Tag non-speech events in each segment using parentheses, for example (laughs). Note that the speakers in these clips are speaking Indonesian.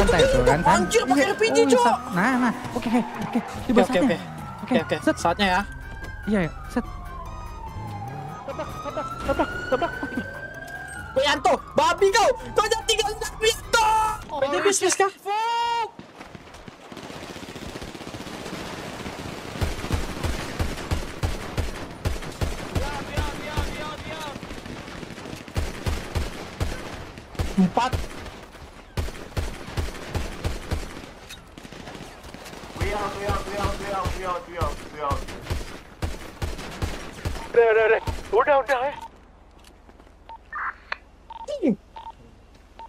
santai tuh kan. san- Anjir, pakai Iya, RPG, oh, Cok. Nah, nah. Oke, oke, oke. Oke, oke, saatnya. oke. Oke, Oke, oke. set. Saatnya ya. Iya, iya, set. Wianto, babi kau. Kau jangan tinggalin aku, Wianto. Beda bisnis kah? Empat.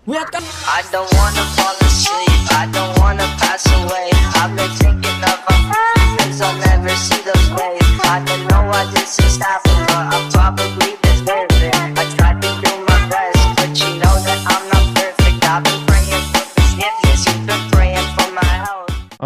Lihat kan I don't wanna fall asleep, I don't wanna pass away. I've been thinking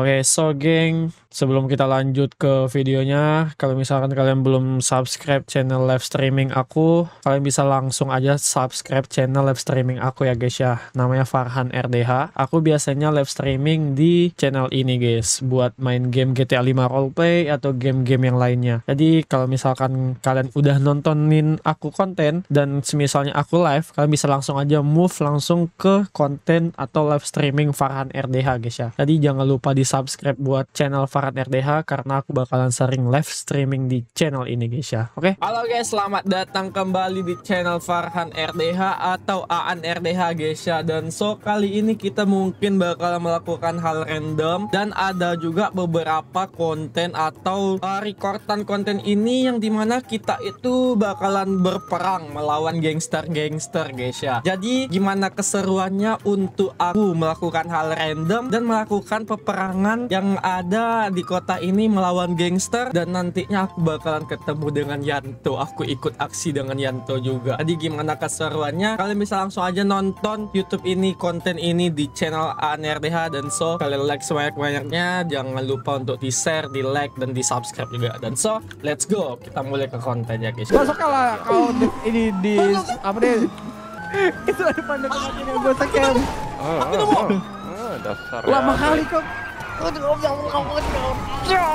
Oke, so geng, sebelum kita lanjut ke videonya, kalau misalkan kalian belum subscribe channel live streaming aku, kalian bisa langsung aja subscribe channel live streaming aku ya guys ya. Namanya Farhan RDH. Aku biasanya live streaming di channel ini guys, buat main game GTA 5 roleplay atau game-game yang lainnya. Jadi kalau misalkan kalian udah nontonin aku konten dan semisalnya aku live, kalian bisa langsung aja move langsung ke konten atau live streaming Farhan RDH guys ya. Jadi jangan lupa di subscribe buat channel Farhan RDH karena aku bakalan sering live streaming di channel ini guys ya. Oke? Halo guys, selamat datang kembali di channel Farhan RDH atau Aan RDH guys ya. Dan so kali ini kita mungkin bakal melakukan hal random dan ada juga beberapa konten atau uh, rekordan konten ini yang di mana kita itu bakalan berperang melawan gangster-gangster guys ya. Jadi gimana keseruannya untuk aku melakukan hal random dan melakukan peperangan yang ada di kota ini melawan gangster dan nantinya aku bakalan ketemu dengan Yanto. Aku ikut aksi dengan Yanto juga. Jadi gimana keseruannya? Kalian bisa langsung aja nonton YouTube ini, konten ini di channel ANRDH dan so kalian like sebanyak-banyaknya. Jangan lupa untuk di share, di like dan di subscribe juga. Dan so let's go. Kita mulai ke kontennya guys. Masuk kalah di- ini di apa deh? Itu ada pandang kematian yang gue sekem. Ah, dasar Lama kali kau. Aduh, ya Allah, ya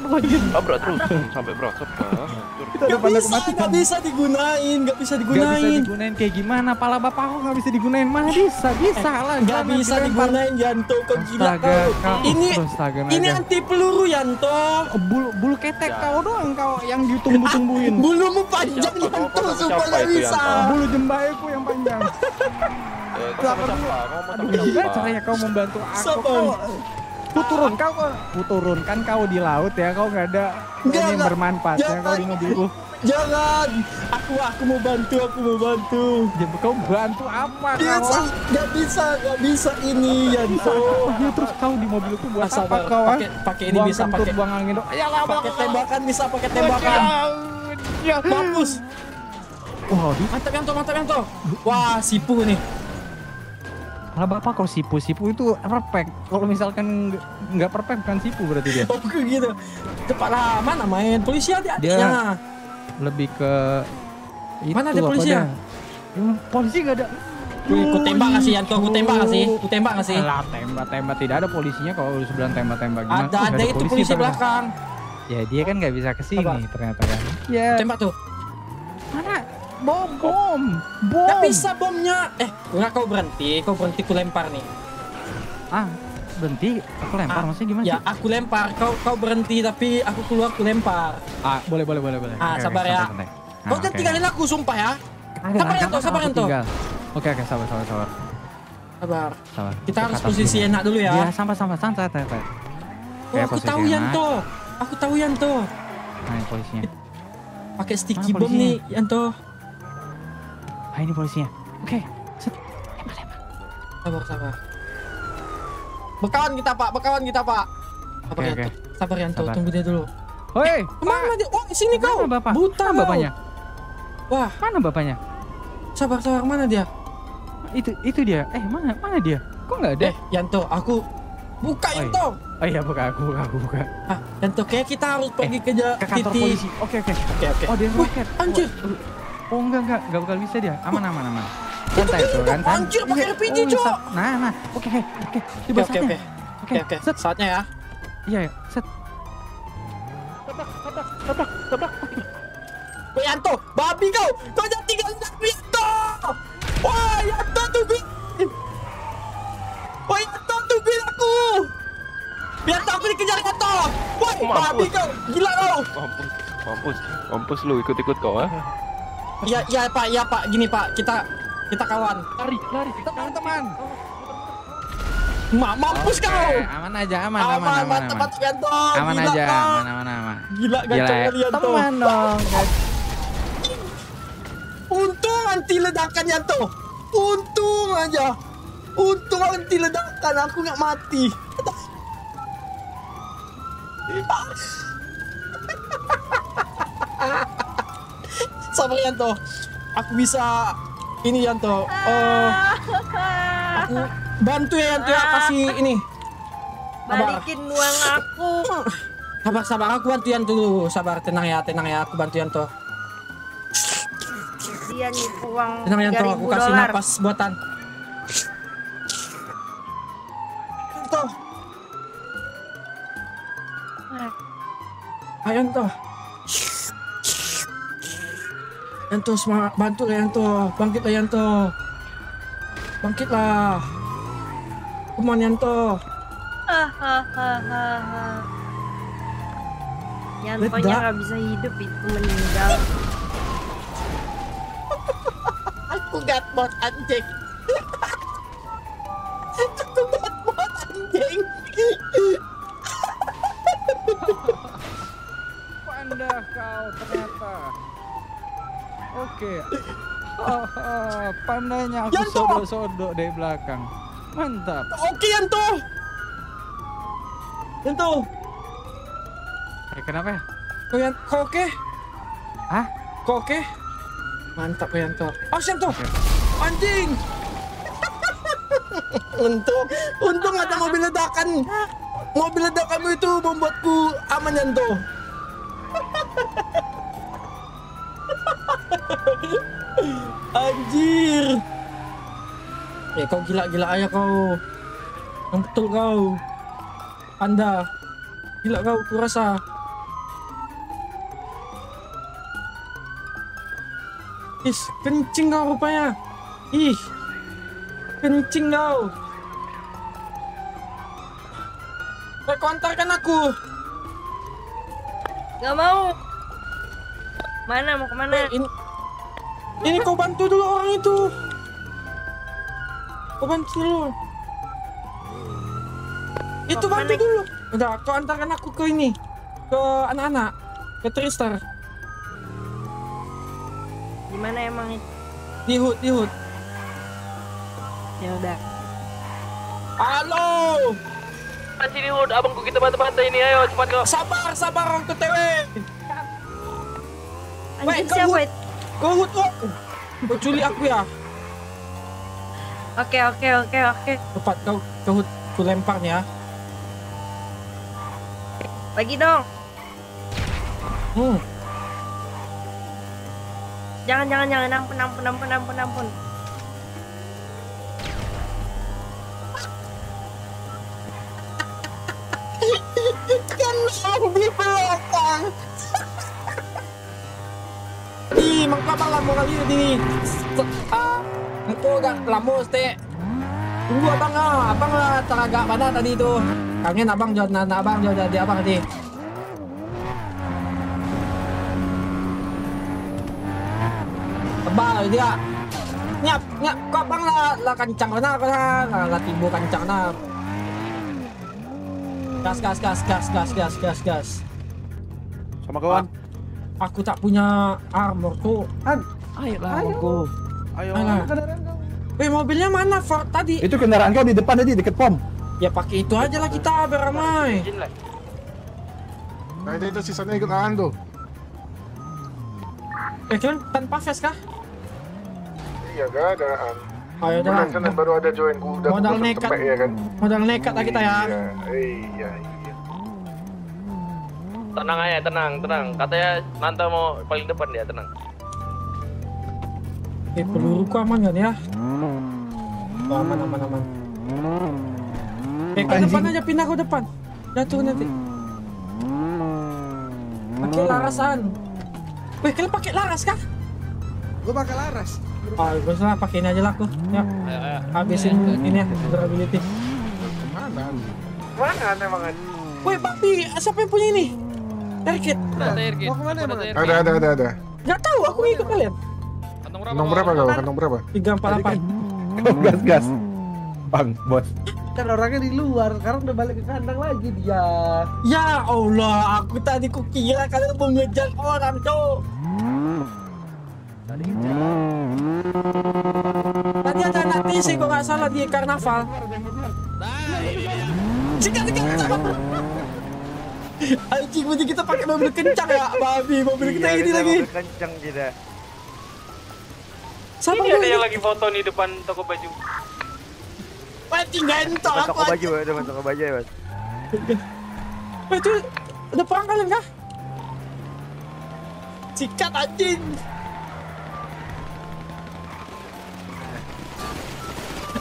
Aduh, anjir. Terus sampai berasap dah. Hancur. Itu ada pandang kematian. nggak bisa digunain, nggak bisa Gak bisa digunain kayak gimana? Pala bapak aku gak bisa digunain. Mana bisa? Bisa lah. Nggak Jangan bisa digunain Yanto, kau gila Astaga, kau. Ini ini anti peluru Yanto. Oh, bulu bulu ketek kau doang kau yang ditumbuh-tumbuhin. Bulumu panjang Yanto, itu, bisa. Yanto? Bulu jembayaku yang panjang. Eh, siapa? Aduh, gimana caranya kau membantu aku? Sabar. Kau, ku turun kau kau ku turun kan kau di laut ya kau nggak ada Nggak, ini yang bermanfaat ya kau di Jangan. mobilku Jangan. Aku aku mau bantu, aku mau bantu. ya, kau bantu apa Bisa, kau nggak bisa, nggak bisa ini Yanto. ya terus kau di mobilku buat Ah, apa kau ah? Pakai pakai ini Buang bisa pakai buang angin dong ya lah pakai tembakan bisa pakai tembakan. ya Mampus. wah di Mantap Yanto, mantap Yanto. Wah, sipu nih. Lah bapak kau sipu sipu itu perfect kalau misalkan nggak- perfect bukan sipu berarti dia (laughs) Oh, gitu. Cepat mana main polisi adik-adiknya. lebih ke itu Mana ada polisi ya? Ya, polisi nggak ada Wih, ku tembak nggak sih Yanto? Ku tembak nggak sih? Ku tembak nggak sih? Alah, tembak-tembak tidak ada polisinya kalau lu sebelah tembak-tembak gimana? Ada, ada nggak itu polisi belakang. Ya dia kan nggak bisa ke sini Apa? ternyata kan. Ya Tembak tuh. Bom, bom, bom. Nggak bisa bomnya. Eh, nggak kau berhenti, kau berhenti ku lempar nih. Ah, berhenti. Aku lempar Ah, maksudnya gimana Ya, sih? aku lempar, kau kau berhenti tapi aku keluar ku lempar. Ah, boleh, boleh, boleh, boleh. Ah, sabar ya. santai, santai. Kau Ah, jangan oke. tinggalin aku, sumpah ya. Agak, Sabar, Yanto, agak, sabar, Yanto. tinggal. Oke, oke, sabar, sabar, sabar. Sabar. Sabar. Kita harus posisi dulu. enak dulu ya. Ya, sampai, sampai, santai, santai. Oh, aku tahu. Yanto. Aku tahu Yanto. Nah, ini polisinya. Pakai sticky Mana bom nih, polisinya? Yanto. Ah, ini polisinya. Oke. Set. Sabar, sabar. Bekawan kita, Pak. Bekawan kita, Pak. Sabar, Oke, Yanto. oke. Sabar, Yanto. Sabar. Tunggu dia dulu. Hoi, Ke mana dia? Oh, sini kau. Mana bapak? Buta Mana kau. bapaknya? Wah, Mana bapaknya? sabar, sabar. Mana dia? Itu itu dia. Eh, mana mana dia? Kok nggak ada? Eh, Yanto, aku buka Oh. Yanto. Oh iya, buka aku, buka aku, buka. Ah, Yanto, kayak kita harus pergi ke, ja- Ke kantor titik. polisi. Oke, oke. Oke, oke. Oh, dia roket. anjir. Oh, oh, enggak, enggak, enggak bakal bisa dia. Aman, aman, aman. Santai tuh kan. san- Anjir, pakai Iya, RPG, oh, Cok. Nah, nah. Oke, oke, oke. Di Oke oke saatnya. oke. Oke oke. Set. Saatnya ya. Iya, iya. Set. Woi Yanto, babi kau. Kau jangan tinggalin aku Yanto. Woi Yanto tungguin. Woi Yanto tungguin aku. Yanto aku dikejar Yanto. Mampus. babi kau. Gila kau. Mampus, mampus, mampus lu ikut-ikut kau ah. Iya iya Pak, iya Pak. Gini Pak, kita kita kawan. Lari, lari. Teman-teman. Ma mampus kau. Oke, Aman aja, aman, aman, aman, aman. mantap mantap Yanto. Aman Gila, aja, kau. aman, aman, aman. Gila Gila gacor ya. kali Yanto. Teman dong. guys. Untung anti ledakan Yanto. Untung aja. Untung anti ledakan aku nggak mati. Sabar Yanto. Aku bisa ini Yanto. Oh, aku bantu ya Yanto ya kasih ini. Balikin uang aku. (laughs) Sabar sabar aku bantu Yanto dulu. Sabar tenang ya tenang ya aku bantu Yanto. Dia nih uang Tenang Yanto aku 3000 kasih dolar. napas buatan. Yanto. Ayo Yanto. Yanto semangat bantu lah Yanto. Bangkitlah Yanto. Bangkitlah. Come on Yanto. Yang nggak bisa hidup itu meninggal. (laughs) Aku gat bot anjing. Oke. Oh, oh, pandanya aku sodok-sodok dari belakang. Mantap. Oke Yanto. Yanto. Eh, kenapa ya? Kau yang kau oke? Hah? Kau oke? Mantap Yanto. Oh Yanto. Anjing. untung, untung ada mobil ledakan. Mobil ledakanmu itu membuatku aman Yanto. Anjir. Eh kau gila-gila aja kau. Yang betul kau. Anda. Gila kau, ku rasa. Ih, kencing kau rupanya. Ih, kencing kau. Eh, aku. Gak mau. Mana mau ke mana? Eh, ini, ini kau bantu dulu orang itu. Kau bantu dulu. Itu Kau bantu dulu. Udah, kau antarkan aku ke ini. Ke anak-anak. Ke Tristar. Gimana emang itu? Di hood, di hood. Ya udah. Halo. Sini Hud, abangku kita mata-mata ini ayo cepat kau. Sabar, sabar orang ke TW. Anjir kau siapa hood. Kau kok. Kau culik aku ya. Oke oke oke oke. Cepat kau hood. Ku lempar nih ya. Dong. Hmm. Jangan jangan jangan ampun ampun ampun ampun ampun. Kenapa Ih, mengkabang lamo kali ini. Ah, engkau gak lamo ste. Tunggu abang ah, abang lah teragak mana tadi itu. Kangen abang jauh, nah, abang jauh di abang tadi. Tebal dia. Nyap, nyap, kau abang lah, lah kencang mana kau lah, lah, tibu kencang nah. Gas, gas, gas, gas, gas, gas, gas, gas. Sama kawan. Aku tak punya armor tuh. Ayolah, aku. Ayo. Eh mobilnya mana Ford tadi? Itu kendaraan kau di depan tadi deket pom. Ya pakai itu aja lah kita beramai. Nah itu, itu sisanya ikut Aan tuh. Eh kan tanpa face kah? Iya gak ada Aan. Ayo dah. Sana baru ada join ku udah Modal nekat. tepek ya kan. Modal nekat lah kita ya. Iya, iya, iya. Tenang aja, tenang, tenang. Katanya Manta mau paling depan dia, tenang. Eh, peluruku aman kan ya? Oh, aman, aman, aman. Eh, ke depan aja, pindah ke depan. Jatuh nanti. Pakai larasan. Weh, kalian pakai laras kah? Gue pakai laras. Oh, gue salah pakai ini aja lah aku. Ya, habisin ini ya, durability. Mana? Mana emang? Woi, babi, siapa yang punya ini? Target. Mau ke mana emang? Ada, ada, ada, ada. Gak tahu, aku ikut kalian. Kantong berapa kau? Kantong berapa? Tiga empat delapan. gas gas. Bang, bos. Kan orangnya di luar, sekarang udah balik ke kandang lagi dia. Ya Allah, aku tadi kukira kalian mau ngejar orang, cok. Tadi ada anak TC kok nggak salah di karnaval. Sikat, sikat, sikat. Anjing, mesti kita pakai mobil kencang ya, babi. Mobil kita ini lagi. Kenceng kita. Siapa Ini ada yang lagi foto nih depan toko baju. Anjing gantong aku. Toko baju, ada toko baju ya, Mas. Itu udah perang kalian kah? Sikat anjing.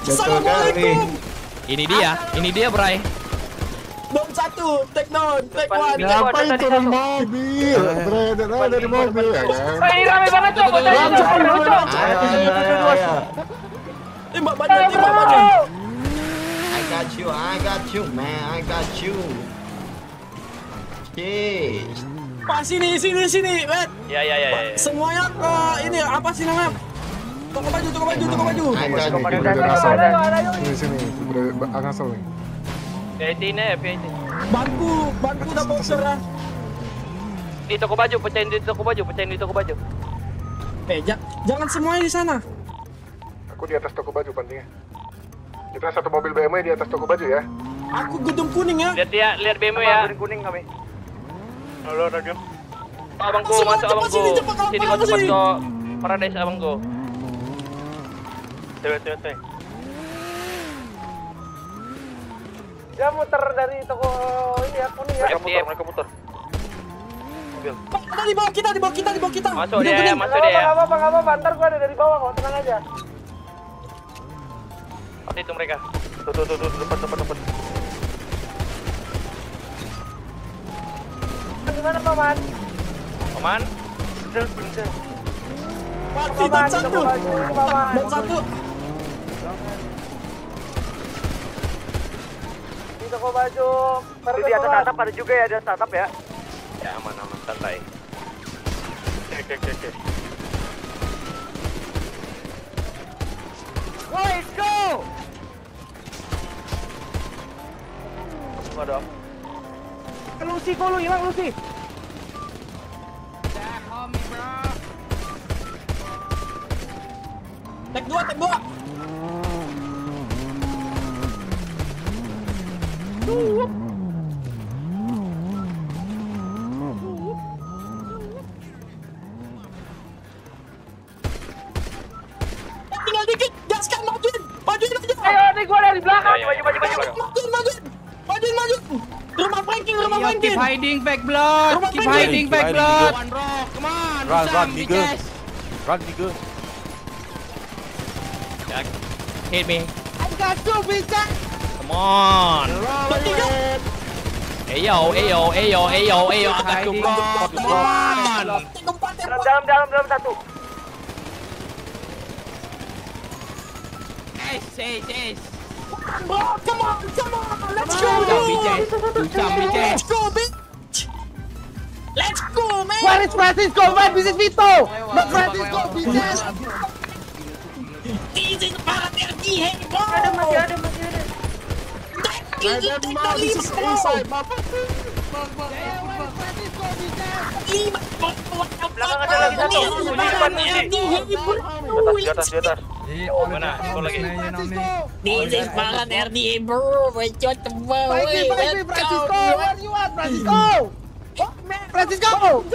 Assalamualaikum. Ini dia, ini dia Bray. Dom satu, take down, take one. Tadi turun satu. mobil? Berada ada dari mobil? Eh, rame banget cok, bocah ini cok, cok. Tembak badan, tembak badan. I got you, I got you, man, I got you. Jeez. Pak sini, sini, sini, wait. Ya ya ya ya. ya. Semuanya ke ini apa sih namanya? Toko baju, toko baju, toko baju. Sini, sini, berada asal nih. PIT ini ya, PIT. Bangku, bangku udah bocor lah. Di toko baju, pecahin di toko baju, pecahin di toko baju. Eh, ja- jangan semuanya di sana. Aku di atas toko baju pentingnya. Kita satu mobil BMW di atas toko baju ya. Aku gedung kuning ya. Lihat dia, lihat BMW ya. kuning kami. Halo, Radio. Abangku, Masuk, masuk cepat abangku. sini, cepat, Sini kau cepat kau. Paradise abangku. Tuh, tuh, tuh. Dia muter dari toko ini ya kuning ya. Mereka muter, mereka muter. Ada di bawah kita, di bawah kita, di bawah kita. Masuk dia, kuning. masuk dia. Gak apa-apa, gak apa-apa. Ntar gua ada dari bawah kok, tenang aja. Pasti itu mereka. Tuh, tuh, tuh, tuh, depan, depan, depan. Gimana paman? Aman? Mati dan satu. paman. Satu. Di toko baju. Itu di atas atap ada juga ya, di atas atap ya. Ya, aman, aman, santai. Oke, oke, oke. Let's go! Ada. Lucy kok lu hilang Lucy? Tek dua, tek dua. Tinggal dikit, gaskan majuin, majuin aja. Ayo, nih gua dari belakang. Ayo, ayo, maju, maju, maju. Majuin, majuin, majuin, majuin. Rumah Franklin, rumah Keep Franklin. hiding back blood. Rumah Keep hiding back blood. One rock, come on. Run, run, nigga. Run nigga. Hit me. I got you, bitch. Come on. Bertiga. Ayo, ayo, ayo, ayo, ayo. I got you, bro. Come on. Tek empat, tek Dalam, empat. dalam, dalam, dalam satu. Yes, yes, yes. Bro, come on, come on, let's go, Usam, dude. bitches. Usam, bitches. Let's go, bitch. Let's go, man. Where is Francisco? Man, this is Vito. Not Francisco, bitches. This is Paraterdi, hey, bro. Ada masih ada masih This is technically, bro. Lima, bro. The Belakang ada lagi satu. Di depan, di. Di atas, di atas, di atas. Mana? Lagi. Hey, bro. The Frankie, Francisco. Where you at, Francisco? Francisco!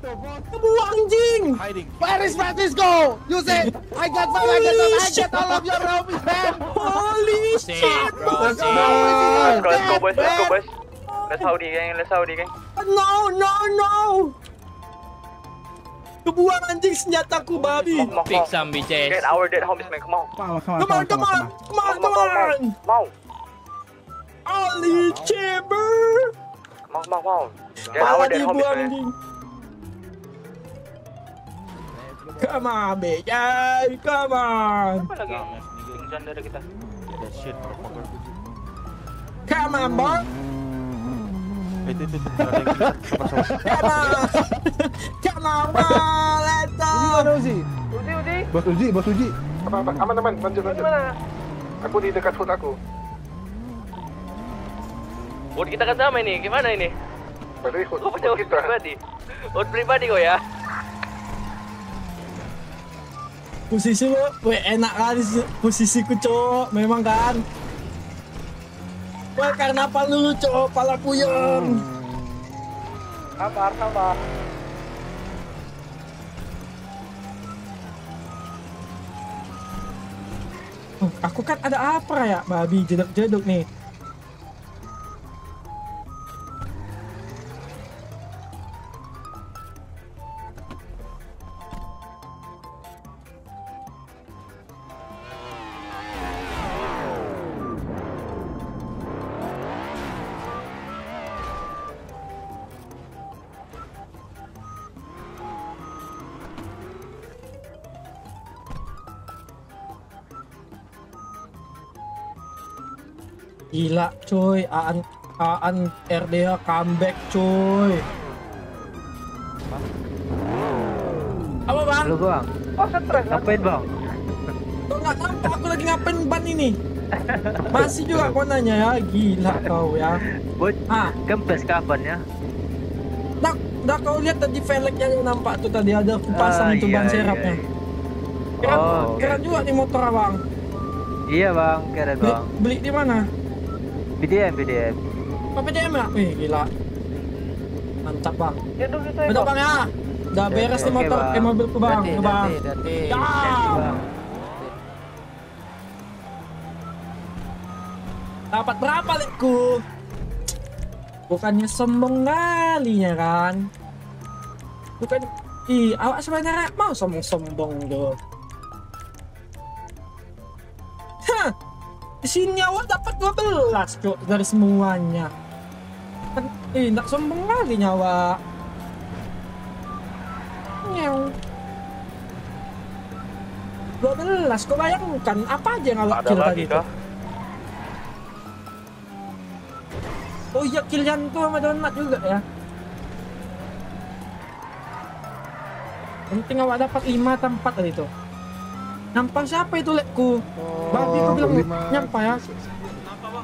Kamu anjing. Where is Francisco? You say, I got five, I got some, I got all of your homies, man. Holy shit. Let's go, let's go, boys. Let's go, boys. Let's Saudi, gang. Let's Saudi, gang. No, no, no. Kebuang anjing senjataku babi. Pick some bitches. Get our dead homies, man. Come on. Come on, come on, Come on, come on, come on, come on. Mau. Ali Chamber. Come on, come on, come on. Get our dead homies, man. Come on, bejay, come on. Apa lagi? Pingsan dari kita. Come on, boy. Come on. Come on, boy. Let's Uzi go. mana Uzi? Uji, Uji. Bos Uzi, bos Uzi. Apa, apa, aman, aman, lanjut, lanjut. Gimana? Aku di dekat hood aku. Buat kita kan sama ini. Gimana ini? Berarti hood, hood kita. pribadi. Ut pribadi kok ya. Posisi lu, weh enak kali posisiku cowok, memang kan. Weh karena apa lu cowok pala puyeng. Sabar, sabar. Oh, aku kan ada apa ya, babi jeduk-jeduk nih. Gila cuy, Aan Aan RDH comeback cuy. Apa bang? Halo bang, Oh, stres. ngapain bang? Kok nggak nampak aku lagi ngapain ban ini? Masih juga kau nanya ya, gila kau ya. Buat Ah, kempes kapan ya? dah, dah kau lihat tadi velg yang nampak tuh tadi ada pasang Ah, itu iya, ban iya, serapnya. iya. Keren, Oh, keren juga nih motor abang. Iya bang, keren Beli, bang. beli di mana? BDM, BDM. Apa PDM ya? Wih gila. Mantap bang. Ya dong kita Betul bang ya. Udah beres nih Oke, motor, Bang. eh bang, Hati, Tuh, bang. hati, hati. Ya. Bang. Dapat berapa lekku? Bukannya sombong kalinya kan? Bukan, ih awak sebenarnya mau sombong-sombong tuh. Di sini awak dapat 12 cok dari semuanya. Kan, ih nggak sombong kali nyawa. Nyau. 12, kau bayangkan apa aja yang awak kill tadi lagi itu? Oh iya Kilian tuh sama Donat juga ya. Penting awak dapat 5 atau 4 tadi tuh. Nampak siapa itu lekku oh, babi bilang nyampah ya.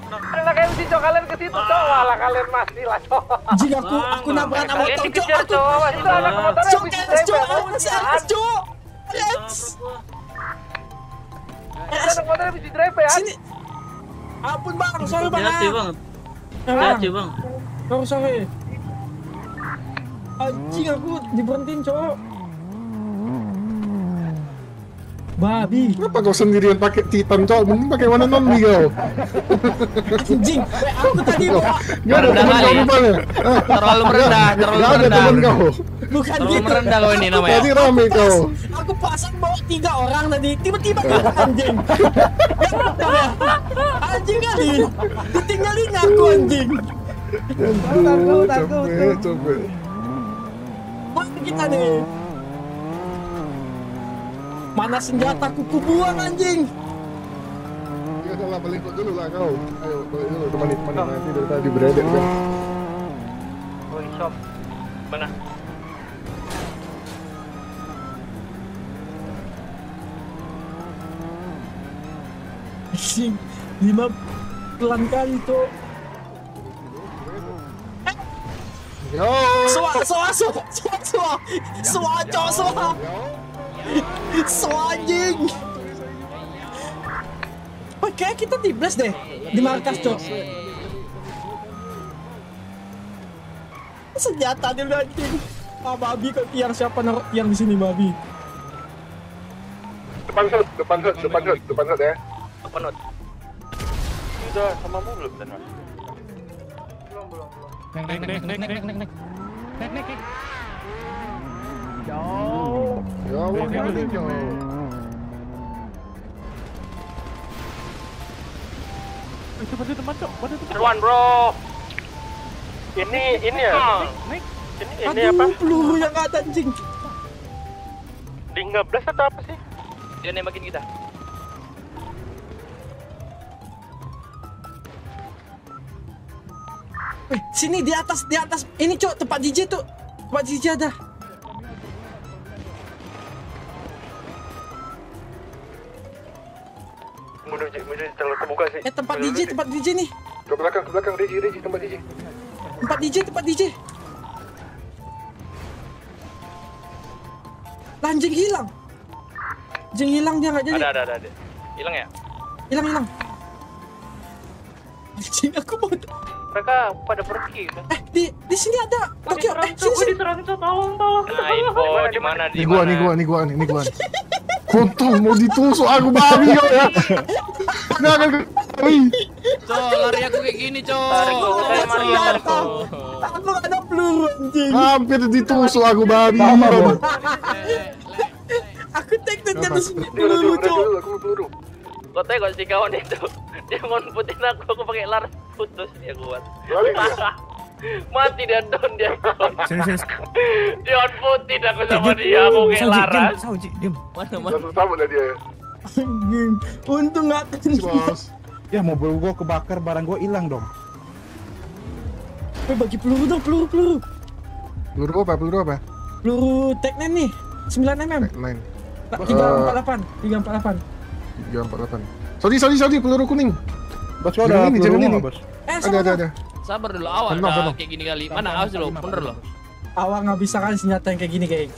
Karena kalian sih cok kalian ke situ cok. Lah kalian masih lah jika aku aku nabrak kamu motor cok itu anak motor yang bisa cok cok anak motor yang bisa drive ya. Sini. Ampun bang sorry bang. Hati bang. Ya, Hati bang. Sorry sorry. Anjing aku diberhentiin cok. Babi. Kenapa kau sendirian pakai Titan, cok? Mending pakai warna non kau. Anjing, aku tadi bawa Gak ada (laughs) Merendah teman kau rupanya. Terlalu merendah, terlalu Gak ada merendah. teman kau. bukan Terlalu gitu. merendah kau ini namanya. Tadi rame kau. Aku pasang bawa tiga orang tadi, tiba-tiba (laughs) anjing. Anjing kali, ditinggalin aku anjing. Aduh, capek, capek. Mana kita nih? Mana senjataku kubuang anjing? Ya udah lah, balik dulu lah kau. Ayo, balik dulu, temani, temani. Nanti dari tadi beredek kan. Oh, shop. Mana? Anjing, lima pelan kali tuh. Yo. Soa, soa, soa, soa, soa, cowok soa, (laughs) soa anjing. Oh, kayak kita di blast deh di markas cok. Senjata dia udah anjing. Ah, babi kok tiang siapa naruh tiang di sini babi? Depan shot, depan shot, depan shot, depan shot ya. Apa not? Sudah sama mu belum dan mas? Nek nek nek nek nek nek nek nek nek nek. Ya Allah kali Cok. Ruan bro. Ini ini ya. Ini ini apa? peluru yang ada anjing. Di ngeblas atau apa sih? Dia nembakin kita. Eh, sini di atas, di atas. Ini cok tempat DJ tuh. Tempat DJ ada. Sih. Eh tempat DJ, tempat DJ nih. Ke belakang, ke belakang Reji, Reji tempat Reji. Tempat DJ, tempat DJ. Anjing hilang. Anjing hilang dia nggak jadi. Ada ada ada. ada. Hilang ya? Hilang hilang. Anjing aku mau. Mereka pada pergi. Eh di di sini ada. Tokyo. Eh sini sini. tolong tolong. Nah, info di mana di Ini gua, mana? ini gua, ini gua, ini gua. (laughs) Kontol mau ditusuk aku babi kau ya. Nggak akan. Cok, lari aku kayak gini, Cok. Aku ada peluru anjing. Hampir ditusuk aku babi. Aku teknik di Apa? atas Udah, udah, peluru udah, cok. aku peluru. Kau tengok si kawan itu. Dia mau putin aku, aku pakai lar putus dia kuat. (laughs) Dia. Mati dia down dia. Sini sini. Dia on putin aku sama dia, aku kayak laras. Sauji, diam. Mana mana? Satu sama dia. Anjing. Untung nggak Bos. Ya mobil gua kebakar, barang gua hilang dong. Eh bagi peluru dong, peluru peluru. Peluru apa? Peluru apa? Peluru Teknen nih. 9 mm. Lain. 348. 348. Tiga empat delapan. Saudi, Saudi, Saudi, peluru kuning. Bos ada ini, peluru ini. nggak, bos. Eh Ada, ada, ada. Sabar dulu awal penuh. kayak gini kali. Mana awas dulu, bener loh. Awak nggak bisa kan senjata yang kayak gini kayak.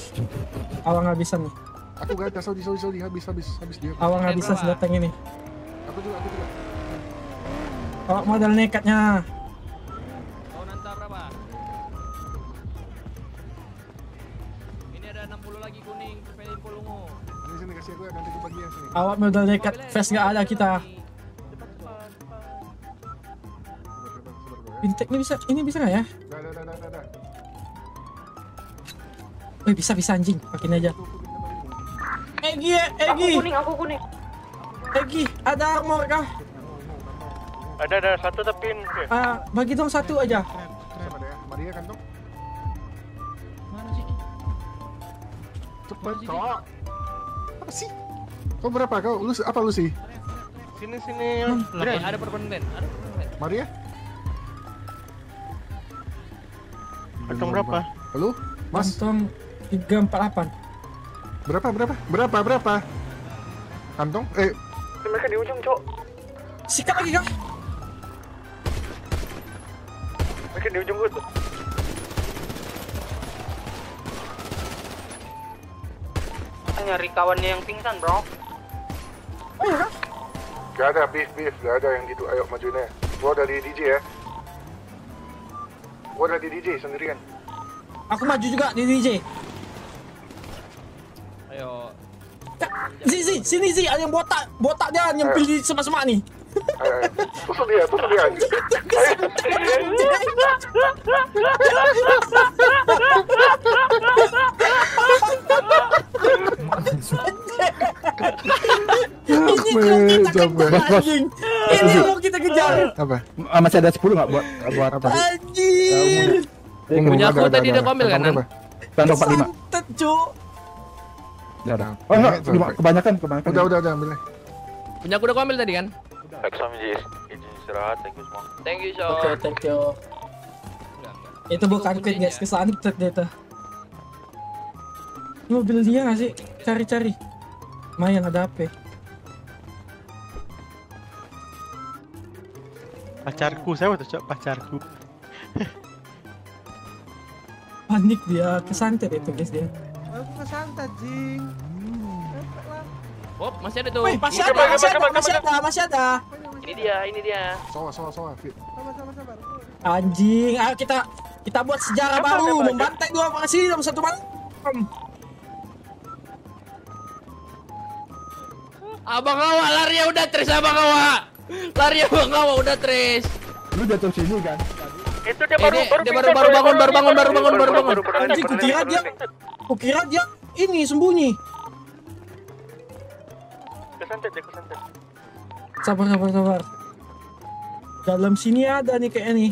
Awak nggak bisa nih. Aku gak ada Saudi, Saudi, Saudi, habis, habis, habis dia. Awak nggak bisa senjata yang ini. Aku juga, aku juga. Awak modal nekatnya. Kau nanti berapa? Ini ada 60 lagi kuning, lu Ngo. Ini sini kasih aku ya, nanti aku bagi yang sini. Awak modal nekat. Fast nggak ada kita. Bintek ini bisa, ini bisa nggak ya? Eh bisa bisa anjing. Pakin aja. Egi, Egi, Aku kuning, aku kuning. Egi. Ada armor kah? Ada ada satu tapi. Ah, bagi dong satu aja. Maria kan dong? Mana sih? Cepat, kau. Apa sih? Kau berapa kau? Lu apa lu sih? Sini sini. Eh, ada perpenden, ada perpenden. Maria? Kantong berapa? Halo? Mas, Kantong 348. berapa, berapa? Berapa, berapa? Kantong? Eh, Mereka di ujung, Cok. Sikat lagi kah? Mereka di ujung tuh. Nyari kawannya yang pingsan, Bro. Oh iya kah? gak ada beef, beef. Gak ada yang gitu. Ayo, majuin aja. Gua dari DJ ya. Gua dari DJ sendirian. Aku maju juga di DJ. Ayo. Zi, Zi, sini Zi, ada yang botak, botak dia nyempil di semak-semak nih. Ayo. Tusuk dia, tusuk dia. Ini kita anjing. Ini belum kita kejar. Apa? Ah, masih ada 10 nggak buat buat apa? Anjir. Punya aku tadi udah ambil kan, Kantong Nan? berapa? Kantong 45. Santet, Cuk. Ya udah. Oh enggak, kebanyakan, kebanyakan. Udah, udah, udah, ambil. Punya aku udah ambil tadi kan? Exam izin istirahat, thank you semua. Thank you, Oke, thank you. Enggak, enggak. Itu bukan quit guys, kesantet dia tuh. Mobil dia nggak sih? Cari-cari. Lumayan ada apa? Pacarku, saya tuh, Cok, pacarku. (laughs) Panik dia, kesantet itu guys dia. Aku kesantet, Jing. Oh, masih ada tuh. Wih, masih Ini ada, masih ada, masih ada, masih ada. Ini dia, ini dia. Soa, soa, soa, fit. Anjing, ayo kita kita buat sejarah Apa, baru, membantai dua lokasi dalam satu malam. Abang Awa, lari ya udah Tris, Abang Awa. Lari ya Abang Awa, udah Tris. Lu jatuh sini kan? Itu dia baru baru dia baru- baru bangun, baru bangun, baru bangun, baru bangun. Anjing, kukira dia Kukira dia ini sembunyi. Kesantet dia kesantet. Sabar, sabar, sabar. Dalam sini ada nih kayaknya nih.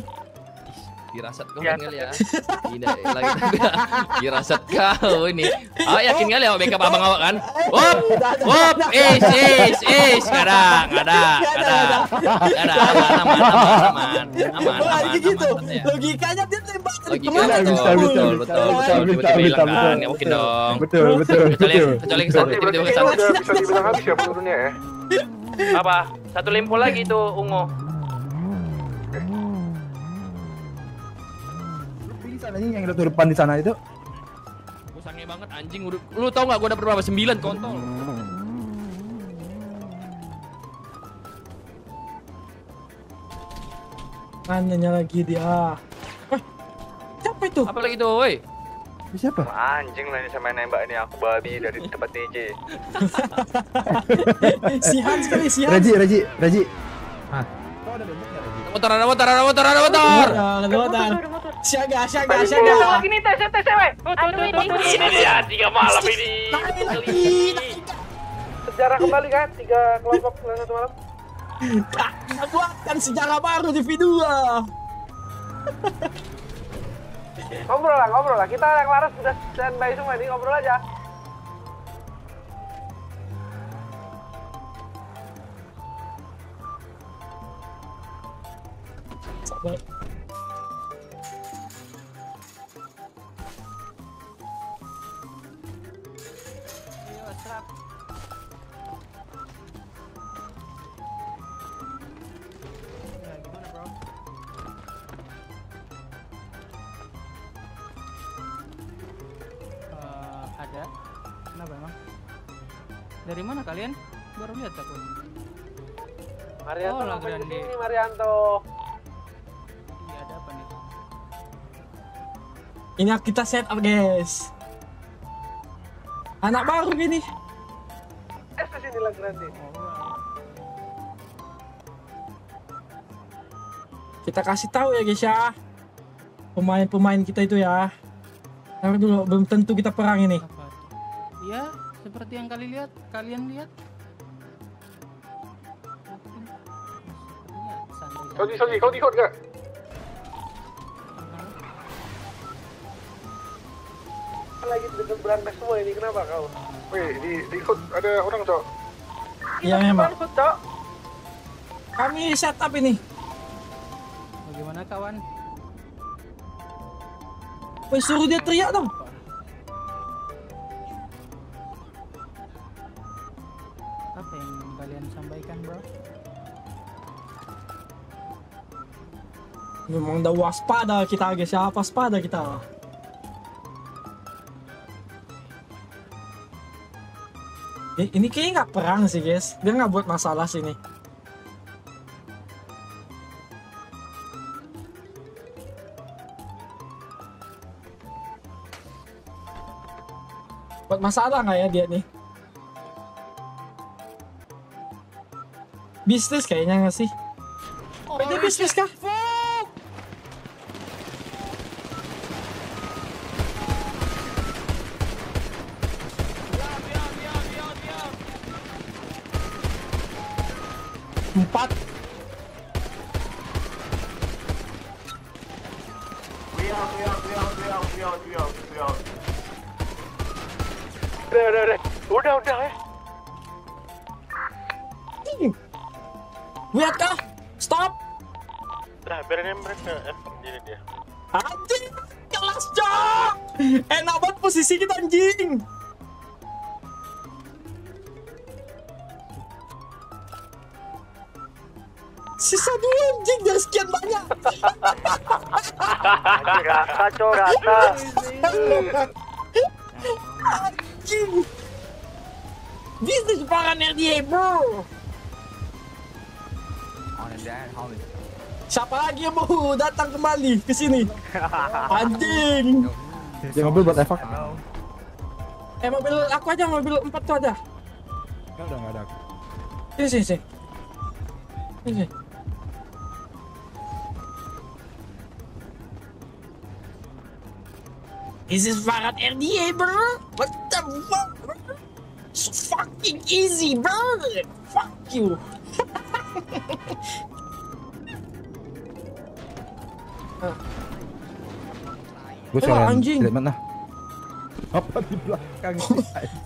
Dirasat kau kan kali ya. Tidak lagi Dirasat kau ini. Awak yakin kali awak backup abang awak kan? Wop, wop, is, is, is. Gak ada, ada, ada. Aman, aman, aman, aman, gitu. ya. Logikanya dia tembak dari Logika ke mana betul, betul, betul, betul, hilang bisa, kan? Nggak mungkin dong. Betul, betul, betul. kecuali kesantet tiba-tiba udah bisa dibilang habis ya pelurunya ya. Apa? Satu limpo lagi tuh ungu. Anjing yang itu depan di sana itu. Gue sange banget anjing. Udah- Lu tau gak gue dapet berapa? Sembilan kontol. Mananya lagi dia. Eh, siapa itu? Apa lagi tuh, woi? Siapa? Anjing lah ini sama nembak ini aku babi dari tempat DJ. (laughs) si Hans kali, si Hans. Reji, Reji, Reji. Motor, ada motor, ada motor, ada motor. Ada motor. Siaga, siaga, siaga. Ini tes tes tes. Ini dia tiga malam ini. Lagi, lagi. Sejarah kembali kan tiga kelompok dalam satu malam. Kita buatkan sejarah baru di V2. Ngobrol lah, ngobrol lah. Kita yang laras sudah standby semua ini ngobrol aja. Sabar. Ini kita set up, guys. Anak baru gini. Di. Kita kasih tahu ya, guys ya. Pemain-pemain kita itu ya. Ntar dulu, belum tentu kita perang ini. Iya, seperti yang kalian lihat, kalian lihat. Sepertinya santai Sogi, Sogi, kau diikut gak? Lagi dekat berangkas semua ini, kenapa kau? Wih, di, diikut ada orang, Cok. Iya memang. Ikut, Cok. Kami set up ini. Bagaimana kawan? Woi, suruh dia teriak dong. Apa yang kalian sampaikan bro? Memang udah waspada kita, guys ya. Waspada kita. Eh, ini kayaknya nggak perang sih, guys. Dia nggak buat masalah sini. Buat masalah nggak ya dia nih? Bisnis kayaknya nggak sih? Oh, ini bisnis kah? Anjing, kelas cok. Enak banget posisi kita anjing. Sisa dua anjing dari sekian banyak. Kacau rata. Anjing. Bisnis paran RDA bro. Siapa lagi yang mau datang kembali ke sini? (laughs) Anjing. Dia mobil buat evak. Eh mobil aku aja mobil empat tuh ada. Enggak ada, enggak ada. Sini sini sini. Sini. This is Farad RDA, bro. What the fuck, bro? So fucking easy, bro. Fuck you. (laughs) Gue suara anjing. tidak mana? Apa di belakang?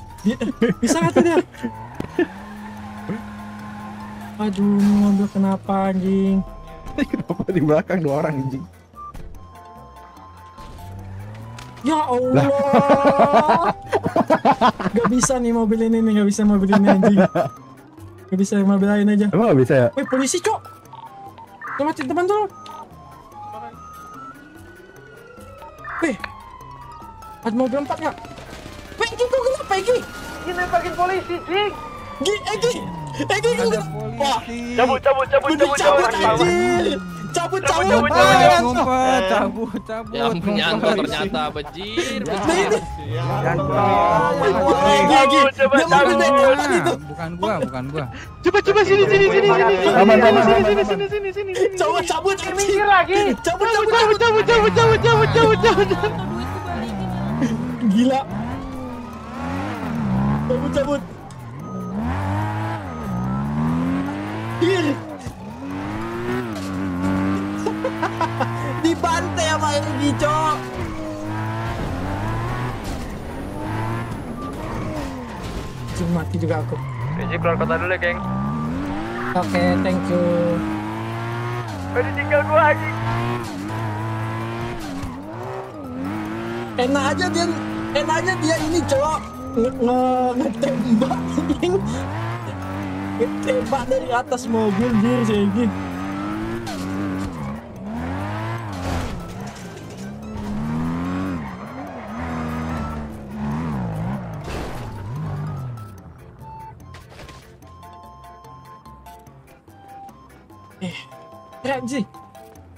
(laughs) Bisa nggak tidak? Aduh, mobil kenapa anjing? Kenapa di belakang dua orang anjing? Ya Allah. gak bisa nih mobil ini nih, gak bisa mobil ini anjing. Gak bisa mobil lain aja. Emang gak bisa ya? Wih, polisi, Cok. Lewatin teman dulu. Ada mobil empat nggak? Egi, kok kenapa, Egi? Ini nembakin polisi, Jing. Gi, Egi. Egi, kok kenapa? Wah, Cabut, cabut, cabut, cabut, cabut, cabut. Cabut, cabut. cabut, cabut. cabut, cabut. Ya ampun ternyata bejir. Egi, Egi. Coba Dia mobil naik cabut. kapan itu? Bukan gua, bukan gua. Coba, coba sini, sini, sini, sini. Sini, sini, sini, sini, sini. Cabut, cabut, lagi. Cabut, cabut, Cabut, cabut, cabut, cabut, cabut, cabut, cabut, cabut. Gila. Cabut, cabut. Hier. (laughs) Dibantai sama Egi, Cok. Cuma mati juga aku. Jing keluar kota dulu ya, geng. Oke, thank you. Udah tinggal gua lagi. Enak aja dia, enak aja dia ini cowok nge nge ngetembak. Ngetembak dari atas mobil dia si Egi. Eh, keren sih.